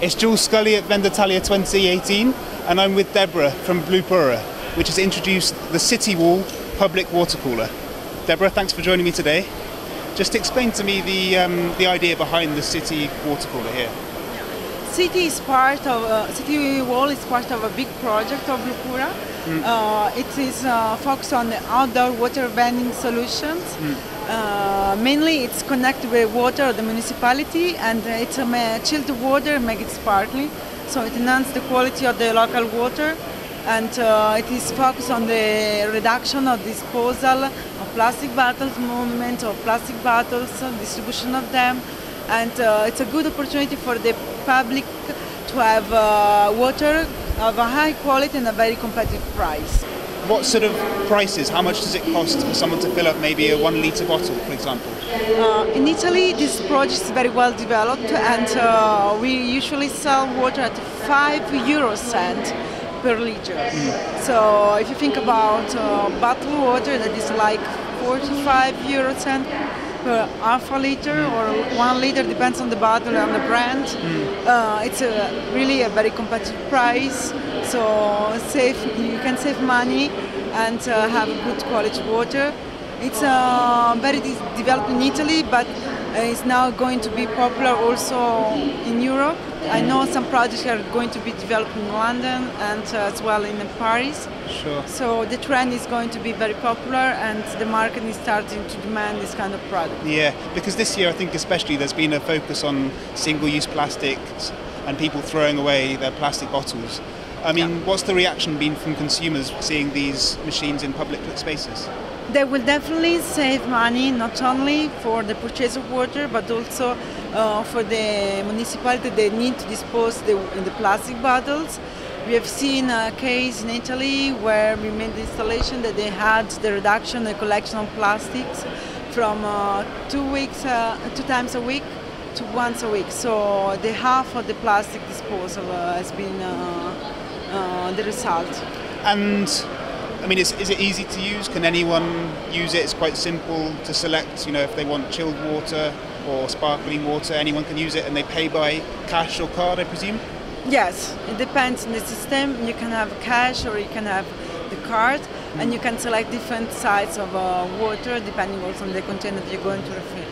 It's Jules Scully at Venditalia 2018, and I'm with Deborah from Blupura, which has introduced the City Wall public water cooler. Deborah, thanks for joining me today. Just explain to me the, um, the idea behind the City water cooler here. City is part of uh, City Wall is part of a big project of Blupura. Mm. Uh, it is uh, focused on outdoor water vending solutions. Mm. Uh, mainly, it's connected with water of the municipality, and it's a chilled water, make it sparkling, so it enhances the quality of the local water. And uh, it is focused on the reduction of disposal of plastic bottles, movement of plastic bottles, distribution of them, and uh, it's a good opportunity for the public to have uh, water of a high quality and a very competitive price. What sort of prices? How much does it cost for someone to fill up maybe a one litre bottle, for example? Uh, in Italy, this project is very well developed, and uh, we usually sell water at five euro cent per liter. Mm. So if you think about uh, bottled water, that is like 45 euro cent per half a liter or one liter, depends on the bottle and the brand. Mm. Uh, it's a, really a very competitive price, so save, you can save money and uh, have good quality water. It's uh, very developed in Italy, but it's now going to be popular also in Europe. I know some projects are going to be developed in London and uh, as well in Paris. Sure. So the trend is going to be very popular and the market is starting to demand this kind of product. Yeah, because this year I think especially there's been a focus on single-use plastics and people throwing away their plastic bottles. I mean, yeah. what's the reaction been from consumers seeing these machines in public spaces? They will definitely save money not only for the purchase of water but also uh, for the municipality they need to dispose the, in the plastic bottles. We have seen a case in Italy where we made the installation that they had the reduction the collection of plastics from uh, two weeks, uh, two times a week to once a week. So the half of the plastic disposal uh, has been uh, the result. And I mean, is, is it easy to use? Can anyone use it? It's quite simple to select. You know, if they want chilled water or sparkling water, anyone can use it, and they pay by cash or card, I presume. Yes, it depends on the system. You can have cash or you can have the card, mm. and you can select different sizes of uh, water depending also on the container that you're going to refill.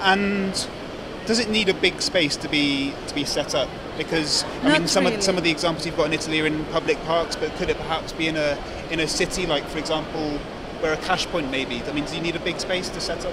And does it need a big space to be to be set up? Because I Not mean, some really. of some of the examples you've got in Italy are in public parks, but could it perhaps be in a in a city, like for example, where a cash point may be? I mean, do you need a big space to set up?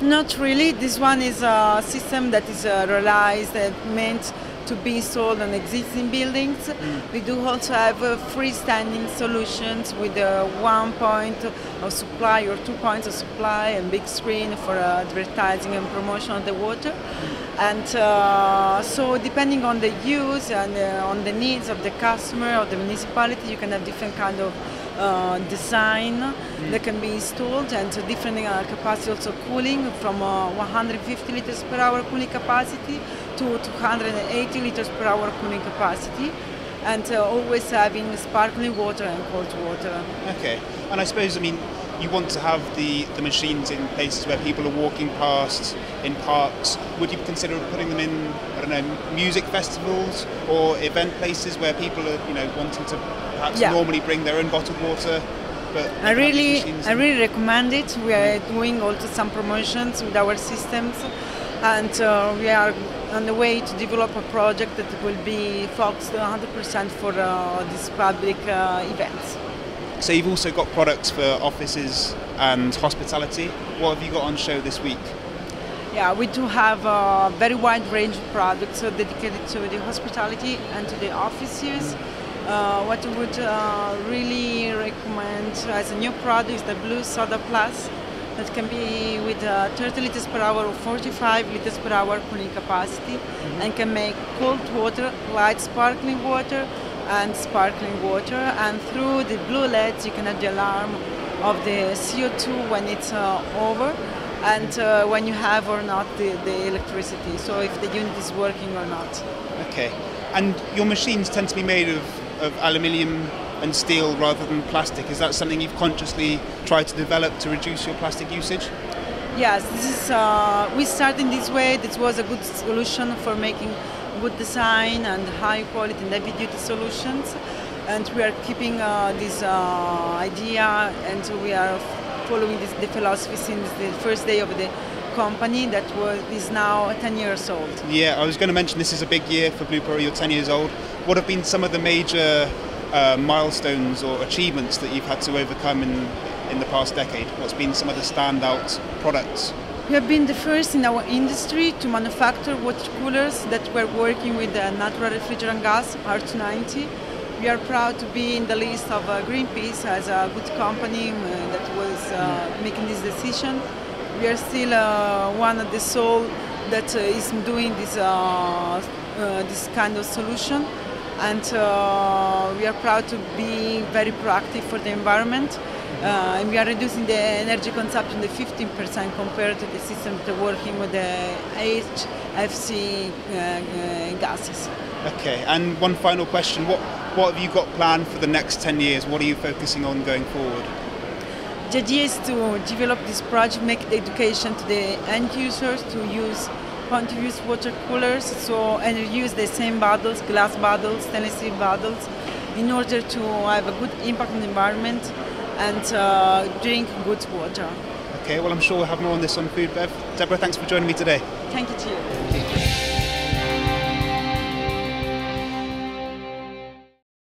Not really. This one is a system that is uh, realized and meant to be installed on existing buildings. Mm. We do also have uh, freestanding solutions with uh, one point of supply or two points of supply and big screen for uh, advertising and promotion of the water. Mm. And uh, so depending on the use and uh, on the needs of the customer or the municipality, you can have different kind of uh, design mm. that can be installed and so different uh, capacity also cooling from uh, 150 liters per hour cooling capacity to 280 liters per hour cooling capacity and uh, always having sparkling water and cold water. Okay, and I suppose, I mean, you want to have the, the machines in places where people are walking past, in parks. Would you consider putting them in, I don't know, music festivals or event places where people are, you know, wanting to perhaps yeah. normally bring their own bottled water? But I really, I really recommend it. We are doing also some promotions with our systems, and uh, we are on the way to develop a project that will be focused 100% for uh, these public uh, events. So you've also got products for offices and hospitality. What have you got on show this week? Yeah, we do have a very wide range of products uh, dedicated to the hospitality and to the offices. Uh, what I would uh, really recommend as a new product is the Blue Soda Plus that can be with uh, 30 liters per hour or 45 liters per hour cooling capacity mm-hmm. and can make cold water, light sparkling water, and sparkling water. And through the blue LEDs, you can have the alarm of the CO2 when it's uh, over and uh, when you have or not the, the electricity. So if the unit is working or not. Okay. And your machines tend to be made of, of aluminium and steel rather than plastic. Is that something you've consciously tried to develop to reduce your plastic usage? Yes, this is. Uh, we started in this way. This was a good solution for making good design and high quality heavy duty solutions. And we are keeping uh, this uh, idea and so we are following this, the philosophy since the first day of the company that was is now 10 years old. Yeah, I was going to mention this is a big year for Blupura. You're 10 years old. What have been some of the major uh, milestones or achievements that you've had to overcome in, in the past decade? What's been some of the standout products? We have been the first in our industry to manufacture water coolers that were working with the natural refrigerant gas, R290. We are proud to be in the list of uh, Greenpeace as a good company uh, that was uh, making this decision. We are still uh, one of the sole that uh, is doing this, uh, this kind of solution and we are proud to be very proactive for the environment. Uh, and we are reducing the energy consumption to 15% compared to the system that working with the HFC uh, uh, gases. Okay, and one final question. What, what have you got planned for the next 10 years? What are you focusing on going forward? The idea is to develop this project, make the education to the end users to use point-of-use water coolers, so and use the same bottles, glass bottles, stainless steel bottles, in order to have a good impact on the environment and uh, drink good water. Okay, well I'm sure we'll have more on this on FoodBev. Deborah, thanks for joining me today. Thank you to you.